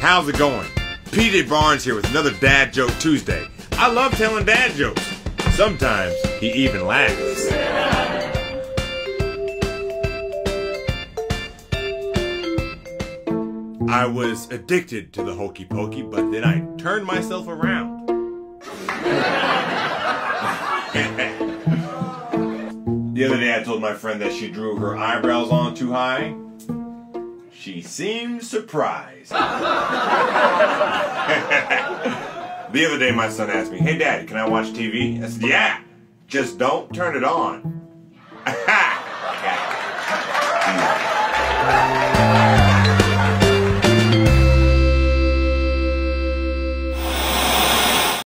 How's it going? PJ Barnes here with another Dad Joke Tuesday. I love telling dad jokes. Sometimes he even laughs. I was addicted to the hokey pokey, but then I turned myself around. the other day I told my friend that she drew her eyebrows on too high. She seemed surprised. the other day my son asked me, Hey dad, can I watch TV? I said, Yeah, just don't turn it on.